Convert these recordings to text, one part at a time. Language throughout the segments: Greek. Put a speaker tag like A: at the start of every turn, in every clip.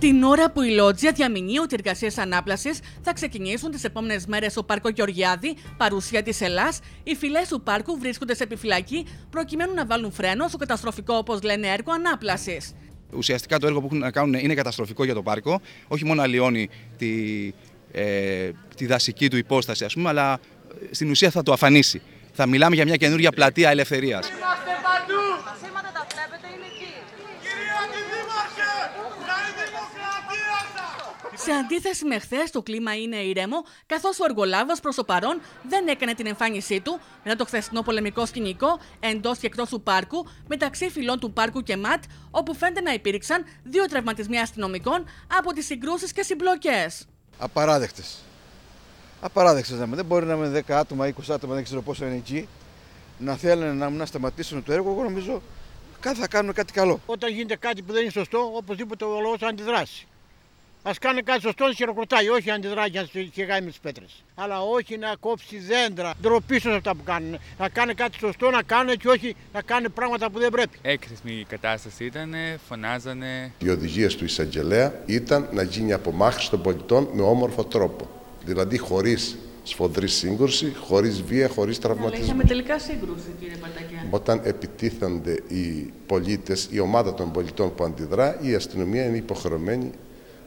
A: Την ώρα που η Λότζια διαμηνύει ότι οι εργασίες ανάπλασης θα ξεκινήσουν τις επόμενες μέρες στο Πάρκο Γεωργιάδη, παρουσία της Ελλάς, οι φυλές του πάρκου βρίσκονται σε επιφυλακή προκειμένου να βάλουν φρένο στο καταστροφικό, όπως λένε, έργο ανάπλασης.
B: Ουσιαστικά το έργο που έχουν να κάνουν είναι καταστροφικό για το πάρκο. Όχι μόνο αλλοιώνει τη, ε, τη δασική του υπόσταση, ας πούμε, αλλά στην ουσία θα το αφανίσει. Θα μιλάμε για μια καινούργια πλατεία ελευθερίας.
A: Σε αντίθεση με χθες, το κλίμα είναι ήρεμο, καθώς ο εργολάβος προς το παρόν δεν έκανε την εμφάνισή του μετά το χθεσινό πολεμικό σκηνικό εντός και εκτός του πάρκου μεταξύ φυλών του πάρκου και ΜΑΤ, όπου φαίνεται να υπήρξαν δύο τραυματισμοί αστυνομικών από τις συγκρούσεις και συμπλοκές.
C: Απαράδεκτες. Απαράδεκτες να Δεν μπορεί να είναι 10 άτομα, 20 άτομα, δεν ξέρω πόσο είναι εκεί, να θέλουν να, να σταματήσουν το έργο. Εγώ νομίζω θα κάνουν κάτι καλό.
D: Όταν γίνεται κάτι που δεν είναι σωστό, οπωσδήποτε ο λαός αντιδράσει. Α κάνει κάτι σωστό να χειροκροτάει, όχι αντιδράει να χειροκροτάει με τις πέτρες. Αλλά όχι να κόψει δέντρα. Ντροπή σε αυτά που κάνουν. Να κάνει κάτι σωστό να κάνει και όχι να κάνει πράγματα που δεν πρέπει.
E: Έκρηθμη η κατάσταση ήταν, φωνάζανε.
F: Οι οδηγίες του εισαγγελέα ήταν να γίνει απομάχηση των πολιτών με όμορφο τρόπο. Δηλαδή χωρίς σφοδρή σύγκρουση, χωρίς βία, χωρίς τραυματισμό. Αλλά
A: είχαμε τελικά σύγκρουση, κύριε Πατακιά.
F: Όταν επιτίθενται οι πολίτες, η ομάδα των πολιτών που αντιδρά, η αστυνομία είναι υποχρεωμένη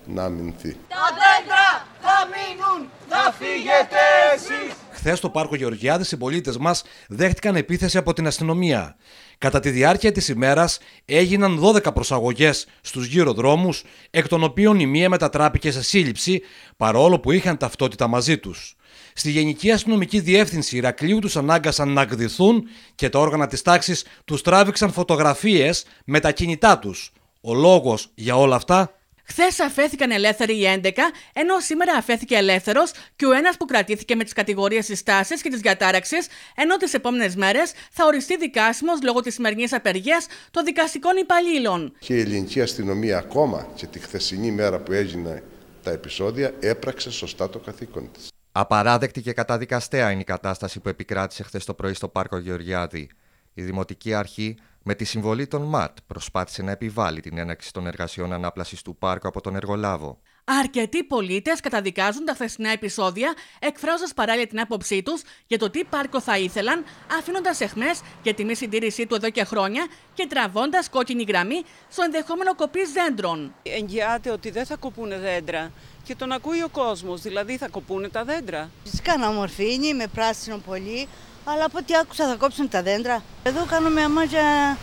F: να αμυνθεί.
G: Τα δέντρα θα μείνουν, θα φύγετε εσείς.
H: Χθες στο Πάρκο Γεωργιάδης, οι συμπολίτες μας δέχτηκαν επίθεση από την αστυνομία. Κατά τη διάρκεια της ημέρας έγιναν 12 προσαγωγές στους γύρω δρόμου, εκ των οποίων η μία μετατράπηκε σε σύλληψη, παρόλο που είχαν ταυτότητα μαζί τους. Στη Γενική Αστυνομική Διεύθυνση Ηρακλείου τους ανάγκασαν να γδυθούν και τα όργανα της τάξης τους τράβηξαν φωτογραφίες με τα κινητά τους. Ο λόγος για όλα αυτά
A: Χθες αφέθηκαν ελεύθεροι οι 11, ενώ σήμερα αφέθηκε ελεύθερος και ο ένας που κρατήθηκε με τις κατηγορίες της τάσης και της διατάραξης, ενώ τις επόμενες μέρες θα οριστεί δικάσιμος λόγω της σημερινής απεργίας των δικαστικών υπαλλήλων.
F: Και η ελληνική αστυνομία ακόμα και τη χθεσινή μέρα που έγινε τα επεισόδια έπραξε σωστά το καθήκον της.
I: Απαράδεκτη και καταδικαστέα είναι η κατάσταση που επικράτησε χθες το πρωί στο Πάρκο Γεωργιάδη. Η Δημοτική Αρχή με τη συμβολή των ΜΑΤ προσπάθησε να επιβάλλει την έναρξη των εργασιών ανάπλασης του πάρκου από τον εργολάβο.
A: Αρκετοί πολίτες καταδικάζουν τα χθεσινά επεισόδια, εκφράζοντας παράλληλα την άποψή τους για το τι πάρκο θα ήθελαν, αφήνοντας εχμέ για τη μη συντήρησή του εδώ και χρόνια και τραβώντας κόκκινη γραμμή στο ενδεχόμενο κοπής δέντρων.
J: Εγγυάται ότι δεν θα κοπούνε δέντρα και τον ακούει ο κόσμος, δηλαδή θα κοπούνε τα δέντρα.
K: Φυσικά να μορφήνει με πράσινο πολύ, αλλά από ό,τι άκουσα θα κόψουν τα δέντρα. Εδώ κάνουμε αμάγια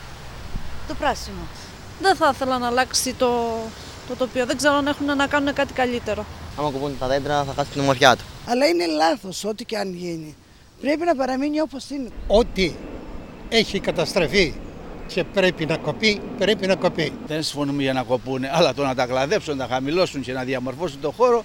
K: το πράσινο.
L: Δεν θα ήθελα να αλλάξει το, το τοπίο. Δεν ξέρω αν έχουν να κάνουν κάτι καλύτερο.
M: Άμα κοπούν τα δέντρα θα χάσει την ομορφιά του.
N: Αλλά είναι λάθος ό,τι και αν γίνει. Πρέπει να παραμείνει όπως είναι.
D: Ό,τι έχει καταστρεφεί και πρέπει να κοπεί, πρέπει να κοπεί.
C: Δεν συμφωνούμε για να κοπούν, αλλά το να τα κλαδέψουν, να τα χαμηλώσουν και να διαμορφώσουν το χώρο,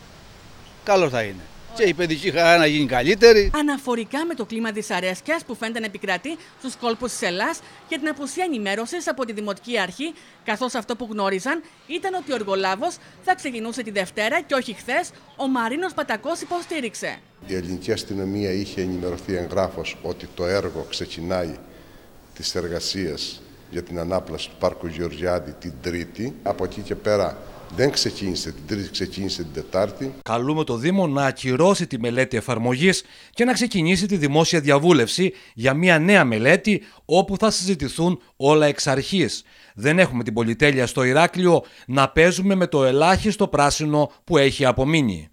C: καλό θα είναι και η παιδική χαρά να γίνει καλύτερη.
A: Αναφορικά με το κλίμα δυσαρέσκειας που φαίνεται να επικρατεί στους κόλπους της Ελλάδα για την απουσία ενημέρωσης από τη Δημοτική Αρχή, καθώς αυτό που γνώριζαν ήταν ότι ο εργολάβος θα ξεκινούσε τη Δευτέρα και όχι χθες, ο Μαρίνος Πατακός υποστήριξε.
F: Η ελληνική αστυνομία είχε ενημερωθεί εγγράφο ότι το έργο ξεκινάει τις εργασίες για την ανάπλαση του Πάρκου Γεωργιάδη την Τρίτη. Από εκεί και πέρα δεν ξεκίνησε την Τρίτη, ξεκίνησε την Τετάρτη.
H: Καλούμε το Δήμο να ακυρώσει τη μελέτη εφαρμογής και να ξεκινήσει τη δημόσια διαβούλευση για μια νέα μελέτη όπου θα συζητηθούν όλα εξ αρχής. Δεν έχουμε την πολυτέλεια στο Ηράκλειο να παίζουμε με το ελάχιστο πράσινο που έχει απομείνει.